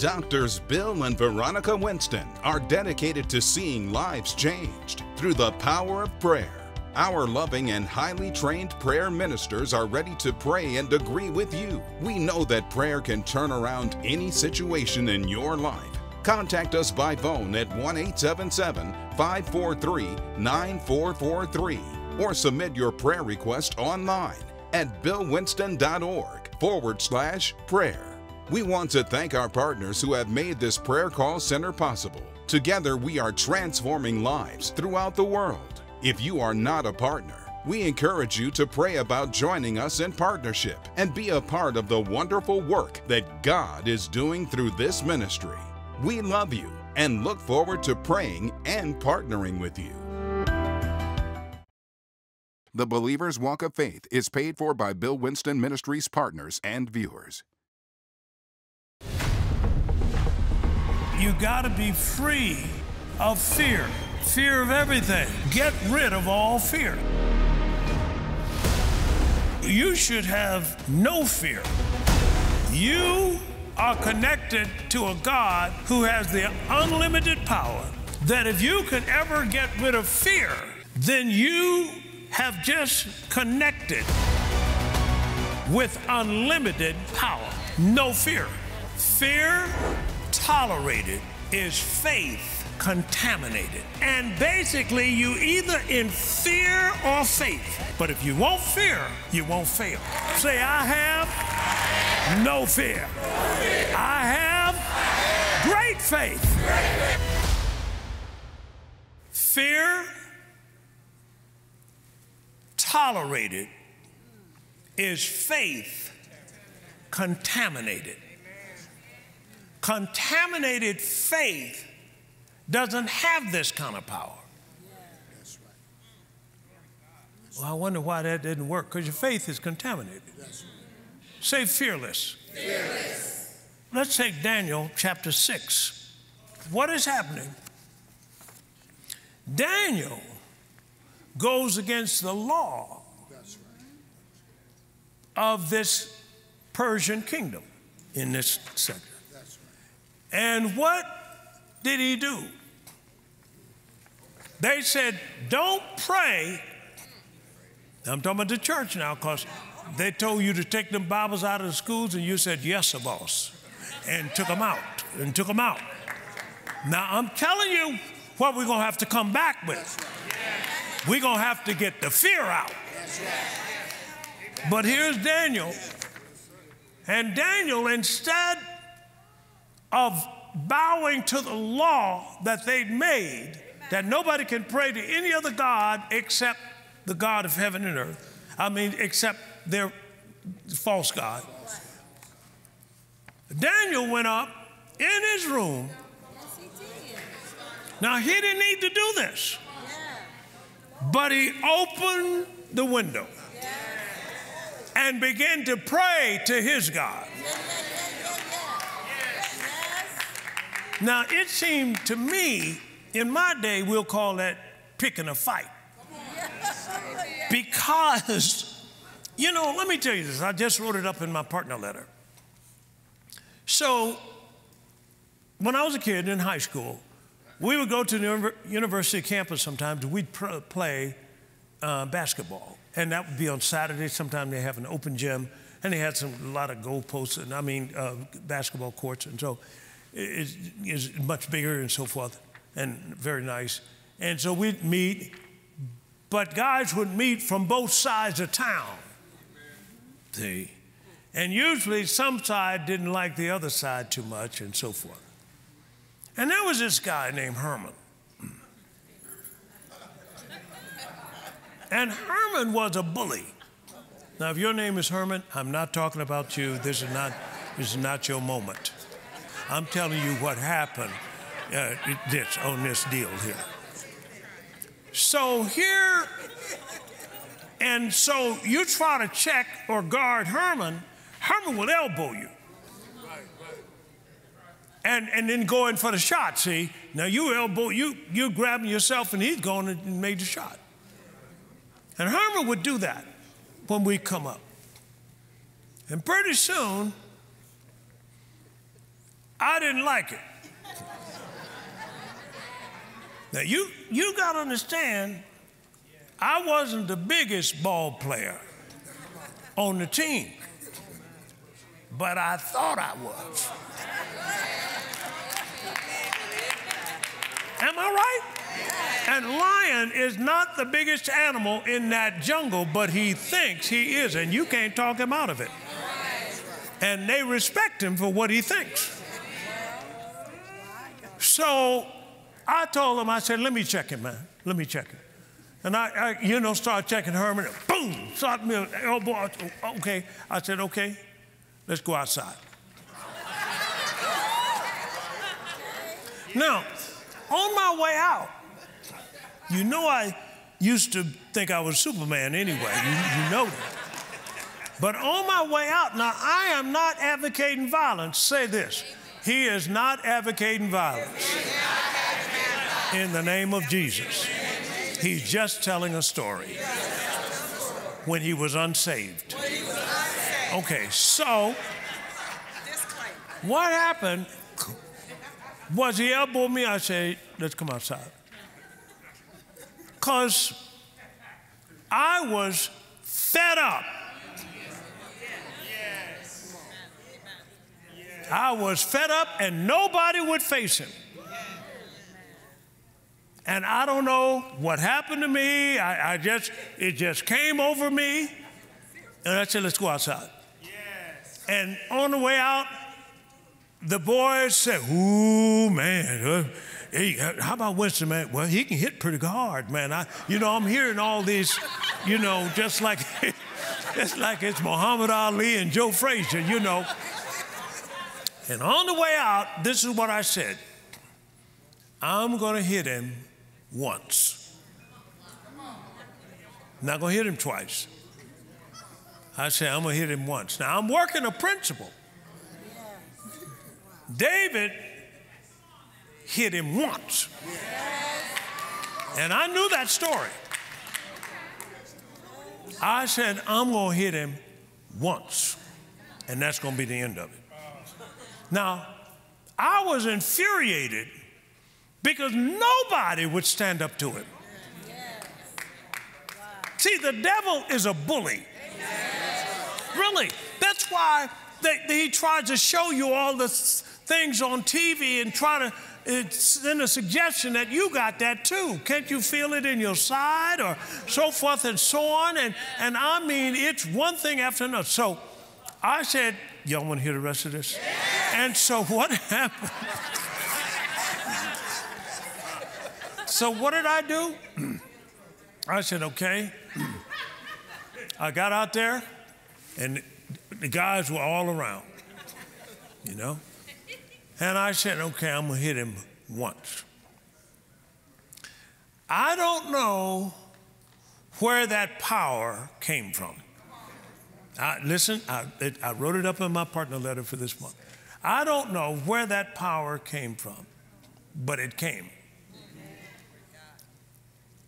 Doctors Bill and Veronica Winston are dedicated to seeing lives changed through the power of prayer. Our loving and highly trained prayer ministers are ready to pray and agree with you. We know that prayer can turn around any situation in your life. Contact us by phone at 1 877 543 9443 or submit your prayer request online at billwinston.org forward slash prayer. We want to thank our partners who have made this prayer call center possible. Together, we are transforming lives throughout the world. If you are not a partner, we encourage you to pray about joining us in partnership and be a part of the wonderful work that God is doing through this ministry. We love you and look forward to praying and partnering with you. The Believer's Walk of Faith is paid for by Bill Winston Ministries partners and viewers. You got to be free of fear fear of everything. Get rid of all fear. You should have no fear. You are connected to a God who has the unlimited power that if you can ever get rid of fear, then you have just connected with unlimited power. No fear. Fear tolerated is faith contaminated. And basically, you either in fear or faith. But if you won't fear, you won't fail. Say, I have no fear. I have great faith. Fear tolerated is faith contaminated. Contaminated faith doesn't have this kind of power. Well, I wonder why that didn't work, because your faith is contaminated. Say fearless. Fearless. Let's take Daniel chapter 6. What is happening? Daniel goes against the law of this Persian kingdom in this sector. And what did he do? They said, don't pray. I'm talking about the church now because they told you to take them Bibles out of the schools and you said, yes, sir, boss, and took them out and took them out. Now, I'm telling you what we're going to have to come back with. We're going to have to get the fear out. But here's Daniel. And Daniel, instead of bowing to the law that they'd made, that nobody can pray to any other God except the God of heaven and earth. I mean, except their false God. Daniel went up in his room. Now, he didn't need to do this, but he opened the window and began to pray to his God. Now, it seemed to me in my day, we'll call that picking a fight. Because, you know, let me tell you this. I just wrote it up in my partner letter. So, when I was a kid in high school, we would go to the university campus sometimes. We'd play uh, basketball, and that would be on Saturday. Sometimes they have an open gym, and they had some a lot of goalposts and I mean uh, basketball courts, and so it's, it's much bigger and so forth and very nice. And so we'd meet, but guys would meet from both sides of town. See? And usually some side didn't like the other side too much and so forth. And there was this guy named Herman. And Herman was a bully. Now, if your name is Herman, I'm not talking about you. This is not, this is not your moment. I'm telling you what happened uh, this on this deal here. So here, and so you try to check or guard Herman, Herman will elbow you. And, and then go in for the shot, see? Now you elbow, you, you grabbing yourself and he's going and made the shot. And Herman would do that when we come up. And pretty soon, I didn't like it. Now you you got to understand, I wasn't the biggest ball player on the team, but I thought I was. Am I right? And lion is not the biggest animal in that jungle, but he thinks he is, and you can't talk him out of it. And they respect him for what he thinks. So I told him, I said, let me check him, man. Let me check him. And I, I you know, start checking Herman. Boom! Shot me oh, elbow. Okay. I said, okay, let's go outside. now, on my way out, you know I used to think I was Superman anyway. You, you know that. But on my way out, now I am not advocating violence. Say this. He is not advocating violence. In the name of Jesus. He's just telling a story when he was unsaved. Okay, so what happened was he elbowed me. I said, let's come outside. Because I was fed up. I was fed up and nobody would face him. And I don't know what happened to me. I, I, just, it just came over me. And I said, let's go outside. Yes. And on the way out, the boys said, ooh, man, uh, hey, how about Winston, man? Well, he can hit pretty hard, man. I, you know, I'm hearing all these, you know, just like, just like it's Muhammad Ali and Joe Frazier, you know. And on the way out, this is what I said I'm going to hit him once. Not going to hit him twice. I said, I'm going to hit him once. Now, I'm working a principle. David hit him once. And I knew that story. I said, I'm going to hit him once. And that's going to be the end of it. Now, I was infuriated because nobody would stand up to him. See, the devil is a bully. Really. That's why they, they, he tries to show you all the things on TV and try to uh, send a suggestion that you got that too. Can't you feel it in your side or so forth and so on? And, and I mean, it's one thing after another. So I said, Y'all want to hear the rest of this? And so what happened? so what did I do? I said, okay. I got out there, and the guys were all around, you know? And I said, okay, I'm going to hit him once. I don't know where that power came from. I, listen, I, it, I wrote it up in my partner letter for this month. I don't know where that power came from, but it came.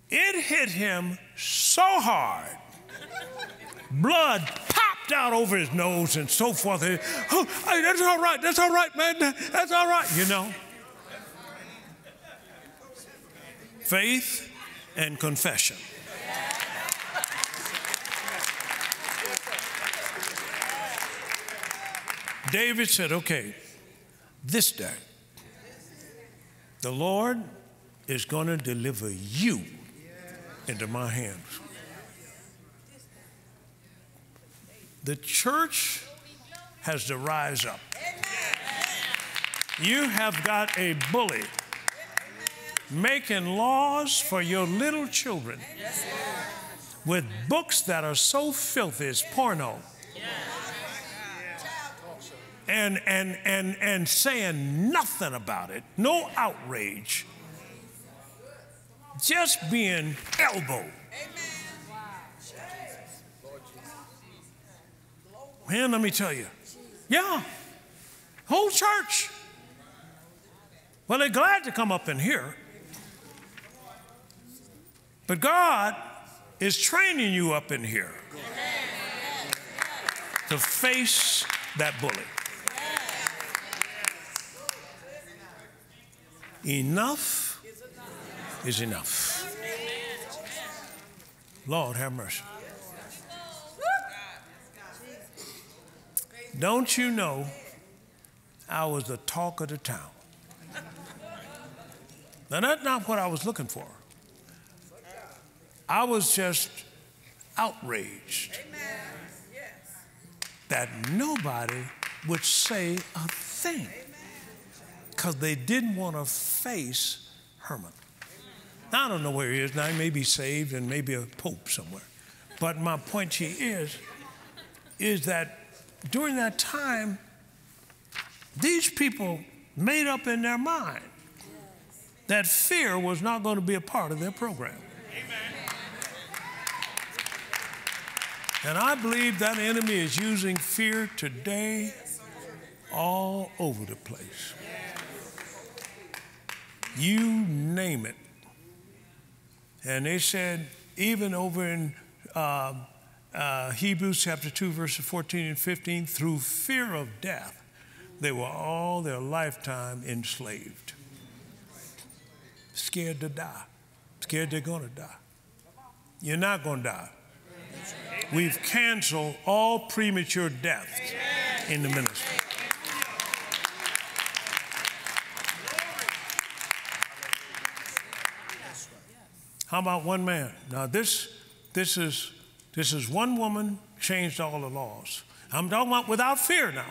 It hit him so hard, blood popped out over his nose and so forth. Oh, hey, that's all right, that's all right, man, that's all right, you know. Faith and confession. David said, okay, this day, the Lord is going to deliver you into my hands. The church has to rise up. You have got a bully making laws for your little children with books that are so filthy as porno and, and, and, and saying nothing about it, no outrage, just being elbowed. Man, let me tell you. Yeah, whole church. Well, they're glad to come up in here. But God is training you up in here to face that bully. Enough is enough. Lord have mercy. Don't you know I was the talk of the town? Now, that's not what I was looking for. I was just outraged that nobody would say a thing because they didn't want to face Herman. Now, I don't know where he is now. He may be saved and maybe a pope somewhere. But my point here is, is that during that time, these people made up in their mind that fear was not going to be a part of their program. Amen. And I believe that enemy is using fear today all over the place. You name it. And they said, even over in uh, uh, Hebrews chapter 2, verses 14 and 15, through fear of death, they were all their lifetime enslaved. Scared to die. Scared they're going to die. You're not going to die. We've canceled all premature deaths in the ministry. How about one man? Now this, this is, this is one woman changed all the laws. I'm talking about without fear now.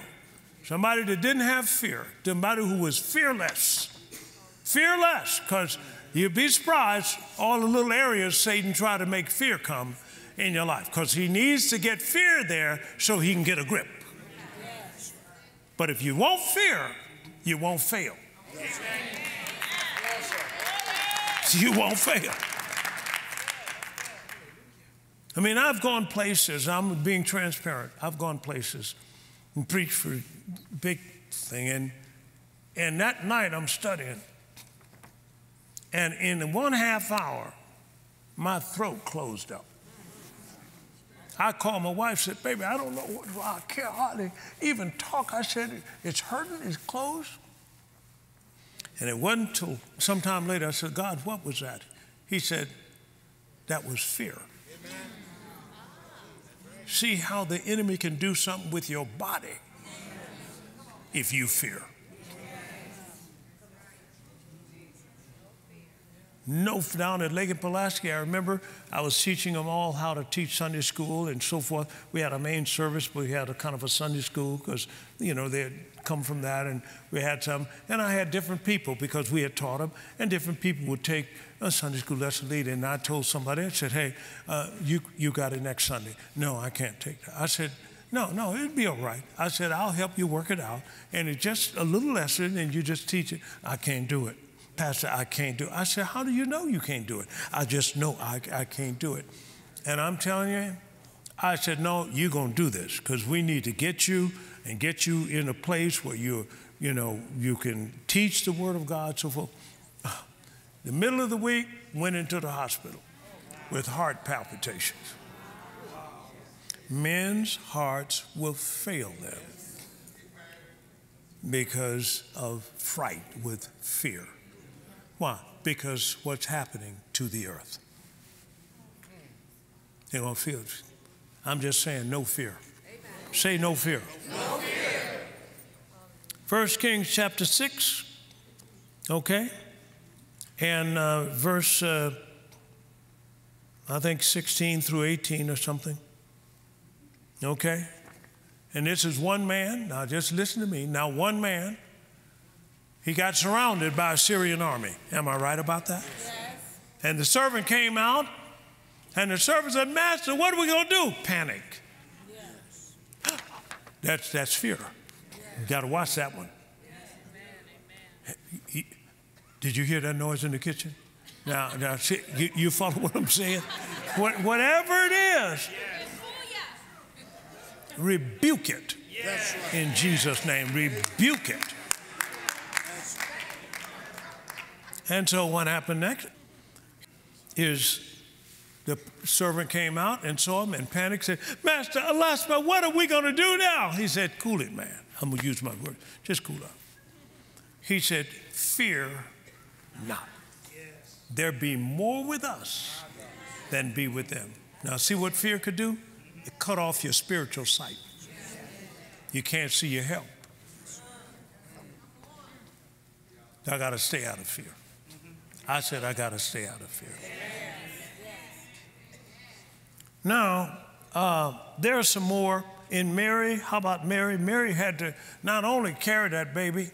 Somebody that didn't have fear, somebody who was fearless. Fearless, because you'd be surprised all the little areas Satan tried to make fear come in your life, because he needs to get fear there so he can get a grip. But if you won't fear, you won't fail. You won't fail. I mean, I've gone places, I'm being transparent. I've gone places and preached for a big thing. And, and that night I'm studying. And in one half hour, my throat closed up. I called my wife, said, Baby, I don't know what, I can't hardly even talk. I said, It's hurting, it's closed. And it wasn't until sometime later I said, God, what was that? He said, That was fear see how the enemy can do something with your body if you fear. No, down at Lake Pulaski, I remember I was teaching them all how to teach Sunday school and so forth. We had a main service, but we had a kind of a Sunday school because, you know, they come from that and we had some. And I had different people because we had taught them, and different people would take a Sunday school lesson lead. And I told somebody, I said, hey, uh, you, you got it next Sunday. No, I can't take that. I said, no, no, it'd be all right. I said, I'll help you work it out. And it's just a little lesson and you just teach it. I can't do it. Pastor, I can't do it. I said, How do you know you can't do it? I just know I, I can't do it. And I'm telling you, I said, No, you're going to do this because we need to get you and get you in a place where you, you know, you can teach the Word of God. So forth. The middle of the week, went into the hospital with heart palpitations. Men's hearts will fail them because of fright with fear. Why? Because what's happening to the earth. They're going to feel. I'm just saying, no fear. Say no fear. No fear. First Kings chapter 6, okay? And uh, verse, uh, I think 16 through 18 or something. Okay? And this is one man. Now just listen to me. Now, one man he got surrounded by a Syrian army. Am I right about that? Yes. And the servant came out, and the servant said, Master, what are we going to do? Panic. That's, that's fear. You got to watch that one. Did you hear that noise in the kitchen? Now, now see, you, you, follow what I'm saying? What, whatever it is, rebuke it in Jesus' name. Rebuke it. And so what happened next is the servant came out and saw him and panicked, said, Master, alas, but what are we going to do now? He said, Cool it, man. I'm going to use my word. Just cool up. He said, Fear not. There be more with us than be with them. Now, see what fear could do? It cut off your spiritual sight. You can't see your help. I got to stay out of fear. I said, I got to stay out of fear. Now, uh, there are some more in Mary. How about Mary? Mary had to not only carry that baby,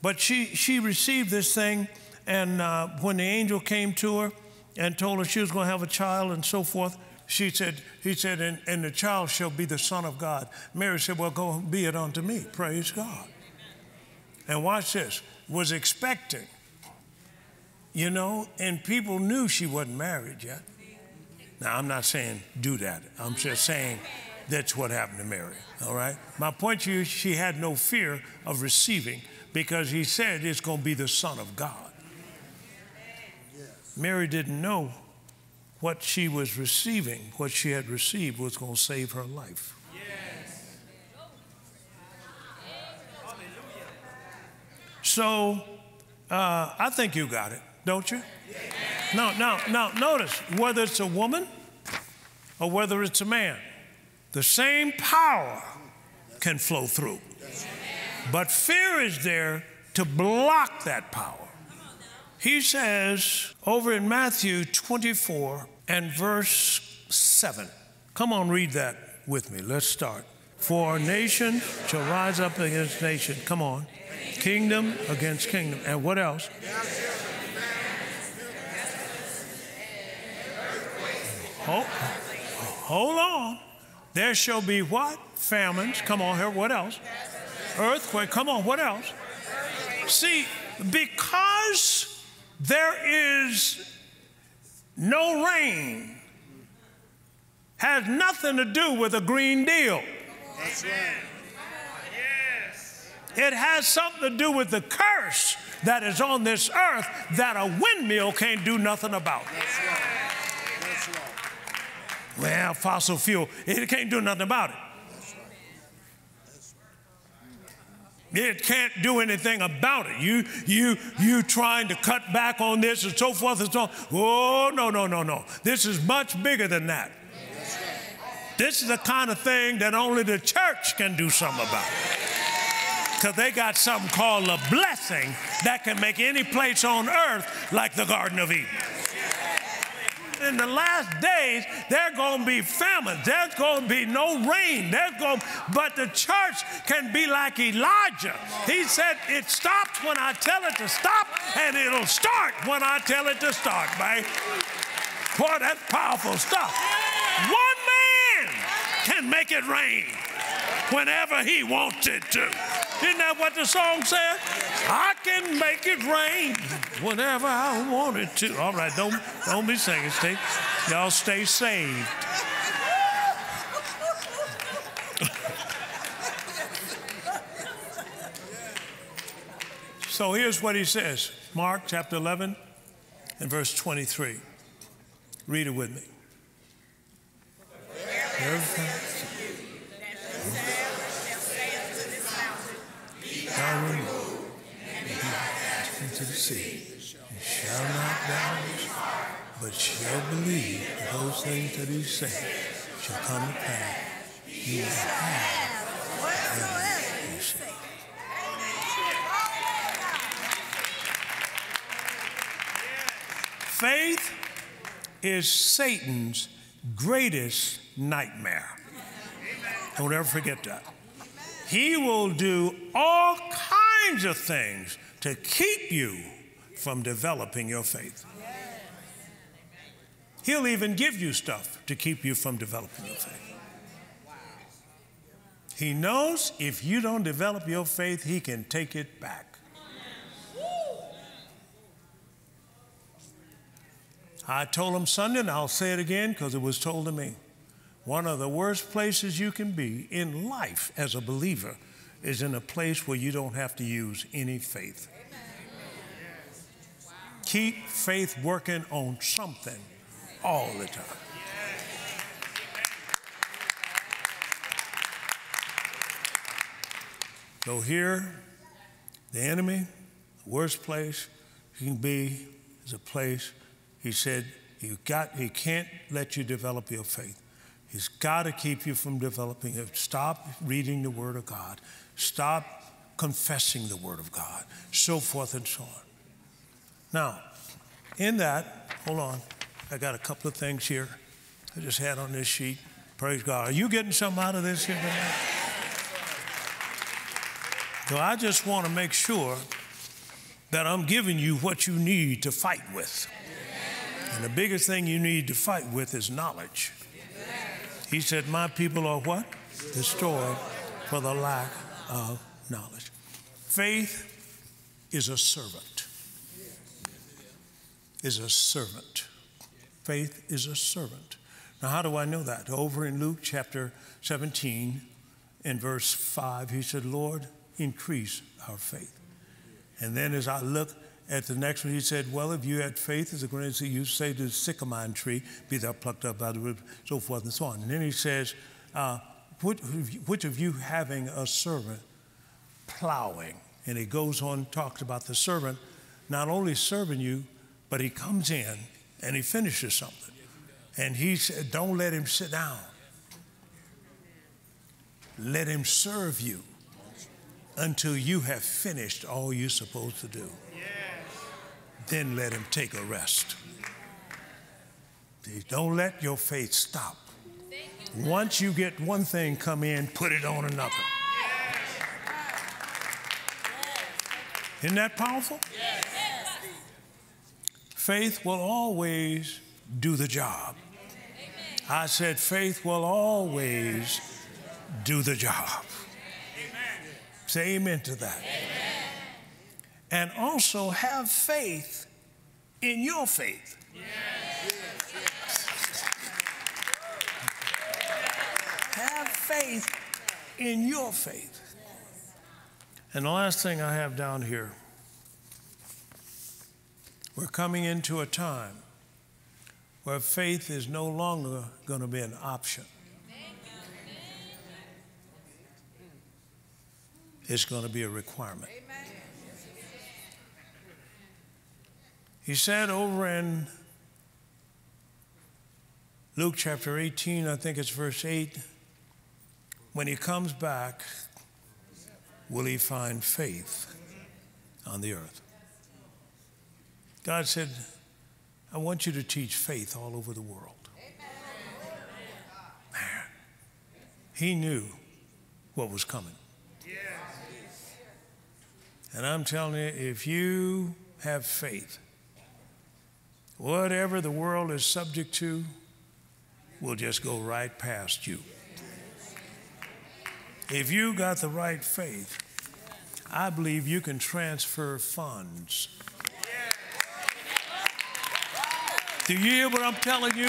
but she, she received this thing. And uh, when the angel came to her and told her she was going to have a child and so forth, she said, he said, and, and the child shall be the Son of God. Mary said, Well, go be it unto me. Praise God. And watch this, was expecting, you know, and people knew she wasn't married yet. Now, I'm not saying do that. I'm just saying that's what happened to Mary, all right? My point to you, she had no fear of receiving because he said it's going to be the Son of God. Mary didn't know what she was receiving, what she had received was going to save her life. So uh, I think you got it, don't you? Now, now, now, notice whether it's a woman or whether it's a man, the same power can flow through. But fear is there to block that power. He says over in Matthew 24 and verse 7. Come on, read that with me. Let's start. For nation shall rise up against nation. Come on. Kingdom against kingdom. And what else? Hold, hold on. There shall be what? Famines. Come on here. What else? Earthquake. Come on. What else? See, because there is no rain, has nothing to do with a green deal. It has something to do with the curse that is on this earth that a windmill can't do nothing about. That's right. Well, fossil fuel, it can't do nothing about it. It can't do anything about it. You, you, you trying to cut back on this and so forth and so on. Oh, no, no, no, no. This is much bigger than that. This is the kind of thing that only the church can do something about. Because they got something called a blessing that can make any place on earth like the Garden of Eden in the last days, there's going to be famine. There's going to be no rain. There's going, but the church can be like Elijah. He said, it stops when I tell it to stop, and it'll start when I tell it to start, man. Boy, that's powerful stuff. One man can make it rain whenever he wants it to. Isn't that what the song said? I can make it rain whenever I want it to. All right, don't don't be singing. Stay, y'all stay saved. so here's what he says Mark chapter 11 and verse 23. Read it with me. Everything. Sea, and shall not doubt but shall believe that those things that he said shall come to pass. He will have said. Faith is Satan's greatest nightmare. Don't ever forget that. He will do all kinds of things to keep you from developing your faith. He'll even give you stuff to keep you from developing your faith. He knows if you don't develop your faith, he can take it back. I told him Sunday, and I'll say it again because it was told to me. One of the worst places you can be in life as a believer is in a place where you don't have to use any faith. Keep faith working on something all the time. So here, the enemy, the worst place, you can be is a place, he said, you got, he can't let you develop your faith. He's got to keep you from developing it. Stop reading the Word of God. Stop confessing the Word of God, so forth and so on. Now, in that, hold on, I got a couple of things here I just had on this sheet. Praise God. Are you getting something out of this here tonight? So I just want to make sure that I'm giving you what you need to fight with. And the biggest thing you need to fight with is knowledge. He said, My people are what? Destroyed for the lack of knowledge. Faith is a servant. Is a servant. Faith is a servant. Now, how do I know that? Over in Luke chapter 17, in verse 5, he said, Lord, increase our faith. And then as I look at the next one, he said, Well, if you had faith as a grain of seed, you say to the sycamore tree, be thou plucked up by the root, so forth and so on. And then he says, uh, which of you having a servant plowing? And he goes on, talks about the servant not only serving you, but he comes in and he finishes something. And he said, Don't let him sit down. Let him serve you until you have finished all you're supposed to do. Then let him take a rest. Don't let your faith stop. Once you get one thing come in, put it on another. Isn't that powerful? Faith will always do the job. I said, faith will always do the job. Say amen to that. Amen. And also have faith in your faith. Yes. have faith in your faith. And the last thing I have down here we're coming into a time where faith is no longer going to be an option. It's going to be a requirement. He said over in Luke chapter 18, I think it's verse 8, when he comes back, will he find faith on the earth? God said, I want you to teach faith all over the world. Man, he knew what was coming. And I'm telling you, if you have faith, whatever the world is subject to will just go right past you. If you got the right faith, I believe you can transfer funds. Do you hear what I'm telling you?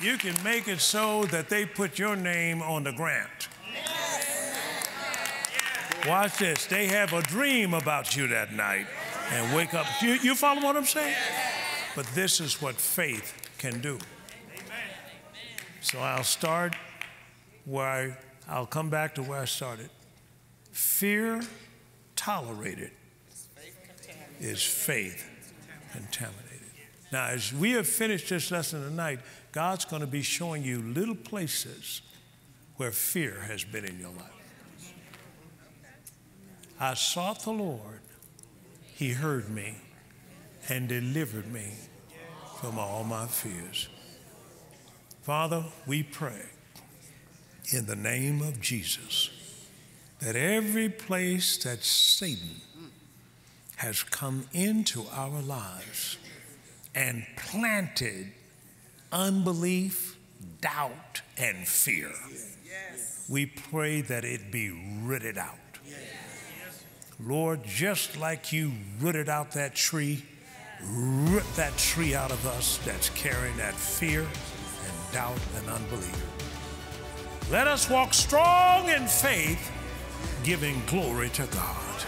You can make it so that they put your name on the grant. Watch this. They have a dream about you that night and wake up. You, you follow what I'm saying? But this is what faith can do. So I'll start where I, I'll come back to where I started. Fear tolerated is faith contaminated. Now, as we have finished this lesson tonight, God's going to be showing you little places where fear has been in your life. I sought the Lord, He heard me and delivered me from all my fears. Father, we pray in the name of Jesus that every place that Satan has come into our lives and planted unbelief, doubt, and fear, we pray that it be rooted out. Lord, just like you rooted out that tree, root that tree out of us that's carrying that fear and doubt and unbelief. Let us walk strong in faith, giving glory to God,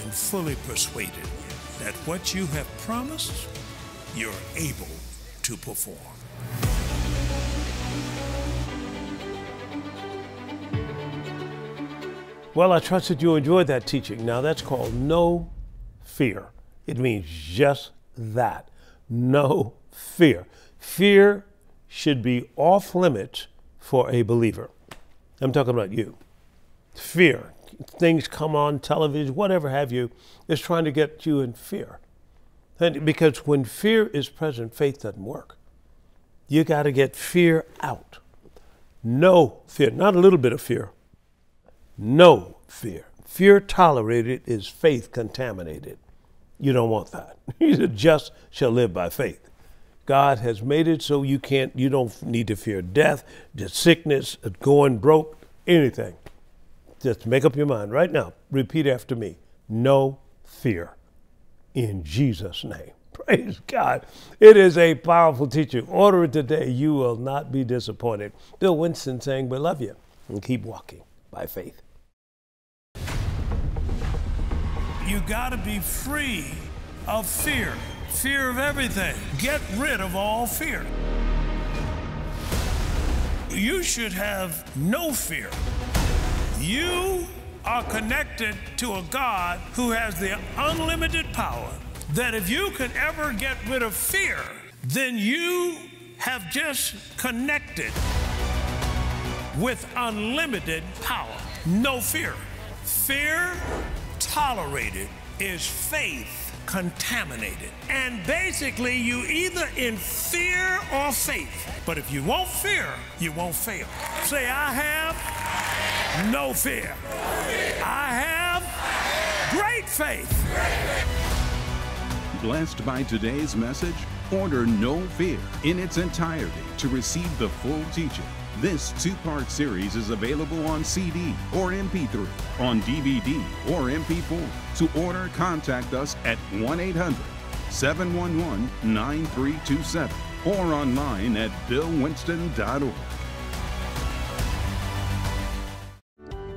and fully persuaded that what you have promised, you're able to perform. Well, I trust that you enjoyed that teaching. Now, that's called No Fear. It means just that. No fear. Fear should be off limits for a believer. I'm talking about you. Fear. Things come on television, whatever have you, is trying to get you in fear. And because when fear is present, faith doesn't work. You got to get fear out. No fear, not a little bit of fear. No fear. Fear tolerated is faith contaminated. You don't want that. the just shall live by faith. God has made it so you can't, you don't need to fear death, sickness, going broke, anything. Just make up your mind right now. Repeat after me. No fear. In Jesus' name. Praise God. It is a powerful teaching. Order it today. You will not be disappointed. Bill Winston saying, We love you and keep walking by faith. You got to be free of fear, fear of everything. Get rid of all fear. You should have no fear. You are connected to a God who has the unlimited power that if you can ever get rid of fear, then you have just connected with unlimited power. No fear. Fear tolerated is faith contaminated. And basically, you either in fear or faith. But if you won't fear, you won't fail. Say, I have no fear. I have great faith. Blessed by today's message? Order No Fear in its entirety to receive the full teaching. This two part series is available on CD or MP3, on DVD or MP4. To order, contact us at 1 800 711 9327 or online at billwinston.org.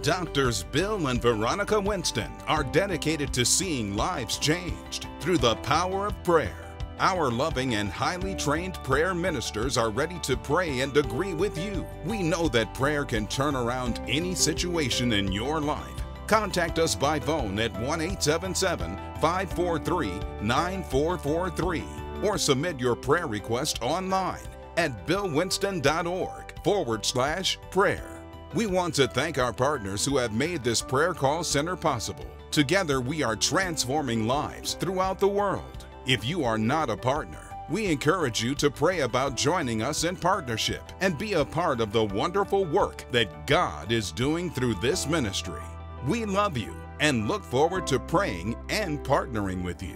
Doctors Bill and Veronica Winston are dedicated to seeing lives changed through the power of prayer. Our loving and highly trained prayer ministers are ready to pray and agree with you. We know that prayer can turn around any situation in your life. Contact us by phone at 1 877 543 9443 or submit your prayer request online at billwinston.org forward slash prayer. We want to thank our partners who have made this prayer call center possible. Together, we are transforming lives throughout the world. If you are not a partner, we encourage you to pray about joining us in partnership and be a part of the wonderful work that God is doing through this ministry. We love you and look forward to praying and partnering with you.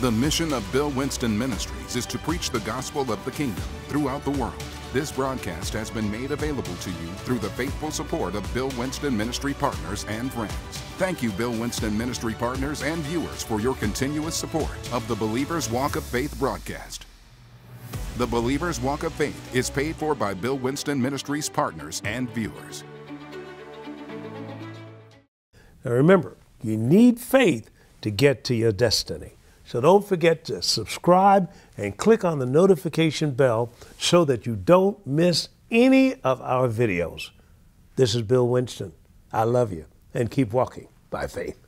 The mission of Bill Winston Ministries is to preach the gospel of the kingdom throughout the world. This broadcast has been made available to you through the faithful support of Bill Winston Ministry partners and friends. Thank you, Bill Winston Ministry partners and viewers, for your continuous support of the Believer's Walk of Faith broadcast. The Believer's Walk of Faith is paid for by Bill Winston Ministries partners and viewers. Now remember, you need faith to get to your destiny. So don't forget to subscribe and click on the notification bell so that you don't miss any of our videos. This is Bill Winston. I love you and keep walking by faith.